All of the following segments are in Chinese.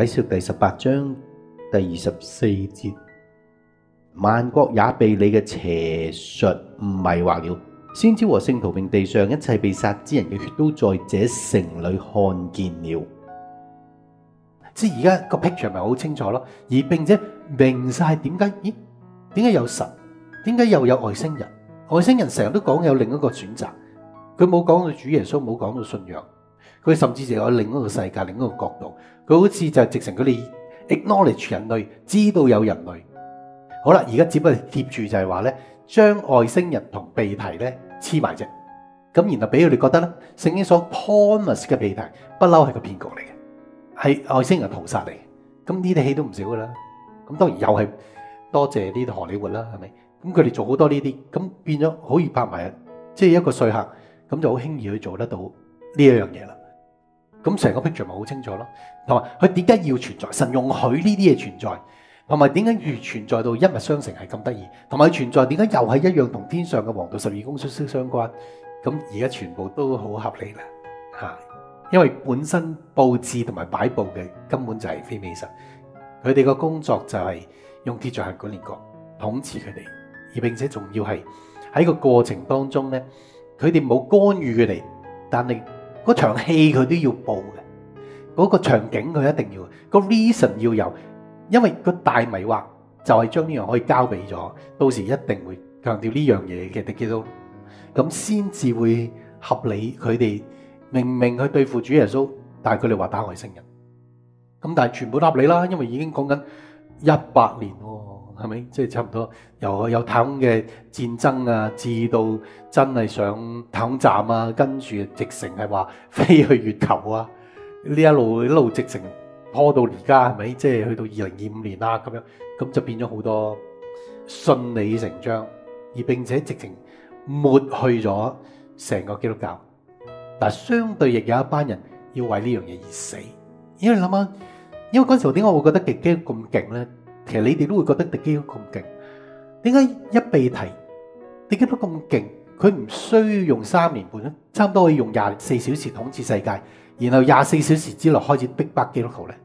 啟示第十八章第二十四節，萬國也被你嘅邪術迷惑了。先知和聖徒並地上一切被殺之人嘅血都在這城里看見了。即係而家個 picture 咪好清楚咯，而並且明晒點解？咦？點解有神？點解又有外星人？外星人成日都講有另一個選擇，佢冇講到主耶穌，冇講到信仰，佢甚至就有另一個世界、另一個角度。佢好似就係直情佢哋 acknowledge 人類，知道有人類。好啦，而家只不過貼住就係話咧，將外星人同鼻涕咧黐埋啫。咁然後俾佢哋覺得咧，聖經所 promise 嘅鼻涕不嬲係個騙局嚟嘅，係外星人屠殺嚟。咁呢啲戲都唔少噶啦。咁當然又係多謝呢啲荷里活啦，係咪？咁佢哋做好多呢啲，咁變咗好易拍埋，即係一個說客，咁就好輕易去做得到呢一樣嘢啦。咁成個 picture 咪好清楚咯，同埋佢點解要存在？神容許呢啲嘢存在，同埋點解越存在到一物相承係咁得意？同埋佢存在點解又係一樣同天上嘅黃道十二宮息息相關？咁而家全部都好合理啦，嚇！因為本身佈置同埋擺佈嘅根本就係非美神，佢哋個工作就係用鐵匠行管列國統治佢哋。而並且仲要係喺個過程當中咧，佢哋冇干預佢哋，但係嗰場戲佢都要報嘅，嗰個場景佢一定要，個 reason 要有，因為個大迷惑就係將呢樣可以交俾咗，到時一定會強調呢樣嘢嘅，你見到咁先至會合理。佢哋明明去對付主耶穌，但係佢哋話打外星人，咁但係全部都合理啦，因為已經講緊一百年喎。係咪？即係差唔多由有太空嘅戰爭啊，至到真係上太空站啊，跟住直成係話飛去月球啊，呢一路一路直成拖到而家係咪？即係去到二零二五年啦咁樣，咁就變咗好多順理成章，而並且直情抹去咗成個基督教。但係相對亦有一班人要為呢樣嘢而死，因為諗下，因為嗰陣時候點解我會覺得極基咁勁咧？其實你哋都會覺得敵基督咁勁，點解一被提敵基督咁勁？佢唔需要用三年半，差唔多可以用廿四小時統治世界，然後廿四小時之內開始逼迫基督徒咧？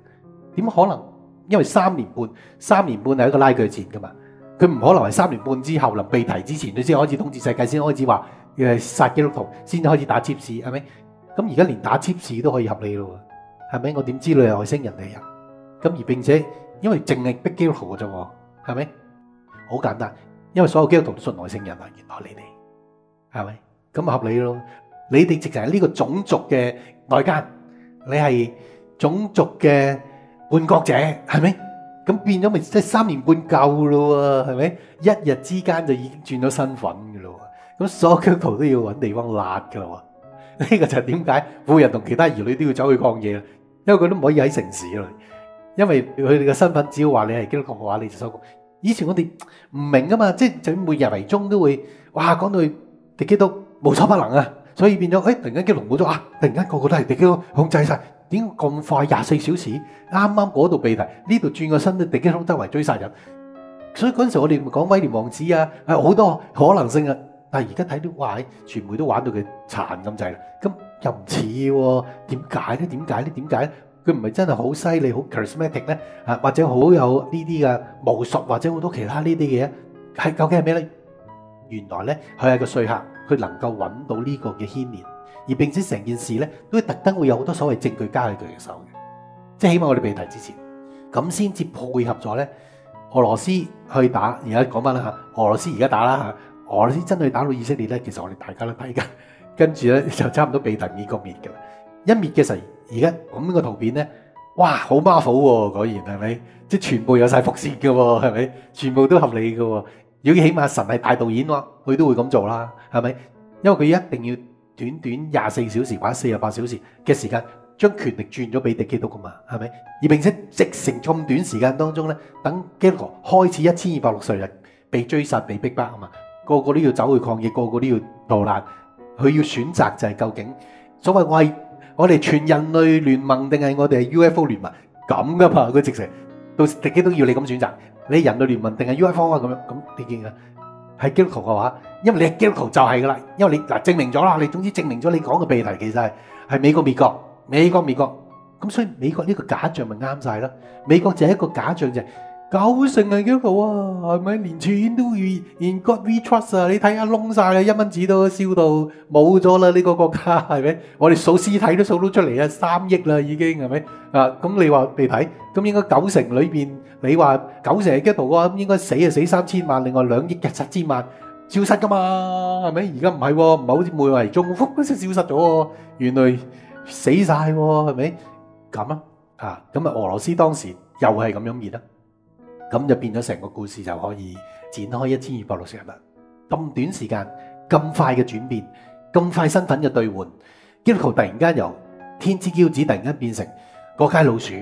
點可能？因為三年半，三年半係一個拉鋸戰噶嘛，佢唔可能係三年半之後臨被提之前，佢先開始統治世界，先開始話誒殺基督徒，先開始打占士，係咪？咁而家連打占士都可以合理咯，係咪？我點知你係外星人嚟啊？咁而並且。因為淨係逼基督徒嘅啫，係咪？好簡單，因為所有基督徒都信外星人啊！原來你哋係咪？咁合理咯？你哋直情系呢個種族嘅內奸，你係種族嘅叛國者，係咪？咁變咗咪即係三年半夠咯？係咪？一日之間就已經轉咗身份噶咯？咁所有基督徒都要揾地方辣噶咯？呢個就係點解富人同其他兒女都要走去抗嘢？因為佢都唔可以喺城市啦。因為佢哋嘅身份，只要話你係基督徒嘅話，你就收工。以前我哋唔明噶嘛，即係就每日为中都會，哇講到敵基督无所不能啊，所以變咗，誒突然間基督徒冇咗啊，突然間個個都係敵基督控制晒，點解咁快廿四小時？啱啱嗰度被提，呢度轉個身都敵基督周圍追杀人，所以嗰陣時我哋咪講威廉王子啊，係好多可能性啊。但系而家睇到哇，傳媒都玩到佢殘咁滯啦，咁又唔似喎？點解咧？點解咧？點解咧？佢唔係真係好犀利、好 charismatic 咧，啊或者好有呢啲嘅巫術，或者好多其他呢啲嘢，係究竟係咩咧？原來咧，佢係個說客，佢能夠揾到呢個嘅牽連，而並且成件事咧，都特登會有好多所謂證據加喺佢嘅手嘅，即係起碼我哋被提之前，咁先至配合咗咧，俄羅斯去打，而家講翻啦嚇，俄羅斯而家打啦嚇，俄羅斯真係打到以色列咧，其實我哋大家都睇緊，跟住咧就差唔多被提美國滅嘅啦，一滅嘅時候。而家咁樣個圖片咧，哇，好 Marvel 喎，果然係咪？即係全部有晒伏線嘅喎，係咪？全部都合理嘅喎。如果起碼神係大導演喎，佢都會咁做啦，係咪？因為佢一定要短短廿四小時或者四十八小時嘅時間，將權力轉咗俾敵基督噶嘛，係咪？而並且直成咁短時間當中咧，等基督徒開始一千二百六十日被追殺、被逼迫啊嘛，個個都要走去抗議，個個都要逃難，佢要選擇就係究竟所謂為。我哋全人類聯盟定係我哋 UFO 聯盟咁噶嘛？佢直情到時敵基督要你咁選擇，你人類聯盟定係 UFO 啊？咁樣咁你見啊？係基督徒嘅話，因為你係基督徒就係噶啦，因為你嗱證明咗啦，你總之證明咗你講嘅被提其實係係美國滅國，美國滅國咁所以美國呢個假象咪啱晒啦。美國就係一個假象就係、九成係基督徒啊，係咪？連錢都要 in God we trust 啊！你睇下窿晒啦，一蚊紙都燒到冇咗啦！呢、個國家係咪？我哋數屍體都數到出嚟啊，三億啦已經係咪？啊，咁你話你睇，咁應該九成裏邊，你話九成係基督徒嘅話，咁應該死就死三千萬，另外兩億嘅七千萬消失噶嘛，係咪？而家唔係喎，唔係好似每為中福嗰消失咗喎，原來死晒喎，係咪？咁啊，啊，咁啊，俄羅斯當時又係咁樣滅啦。咁就變咗成個故事就可以展開一千二百六十日啦。咁短時間，咁快嘅轉變，咁快身份嘅兌換，基督徒突然間由天之驕子突然間變成過街老鼠，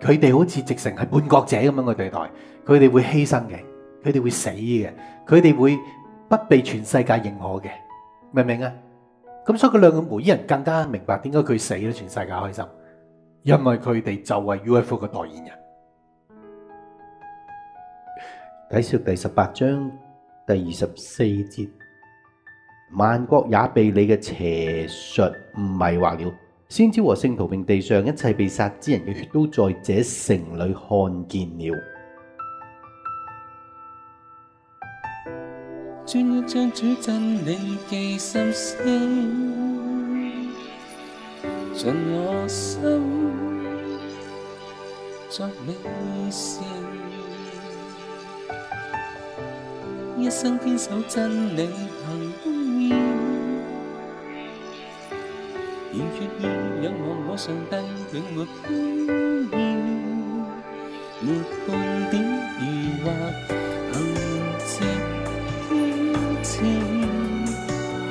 佢哋好似直成係叛國者咁樣嘅對待，佢哋會犧牲嘅，佢哋會死嘅，佢哋會不被全世界認可嘅，明唔明啊？咁所以佢兩個無依人更加明白點解佢死咧，全世界開心，因為佢哋就係 UFO 嘅代言人。睇說第十八章第二十四節，萬國也被你嘅邪術迷惑了。先知和聖徒並地上一切被殺之人嘅血都在這城里看見了。專一將主真理記心聲，盡我心作你事，一生坚守真理行公義，現決意仰望我上帝永没偏見，沒半点疑惑，行接堅持，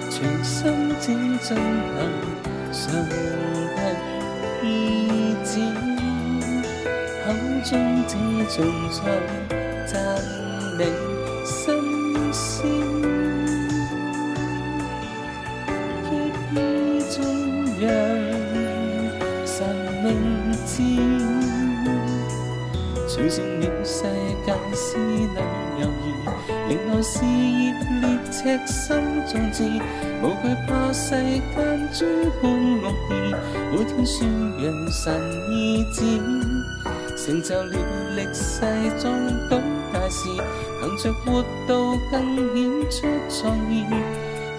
全心只進行上帝意志，口中只頌唱讚美让神名字。取勝了世界是能猶豫，另外是热烈赤心壮志，无惧怕世间诸般恶意，每天宣扬神意志，成就了历世壯舉大事，凭着活道更显出創意，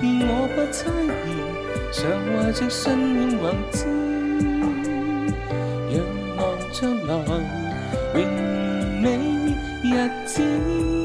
而我不猜疑，常怀着信念宏志，仰望將來。榮美日子。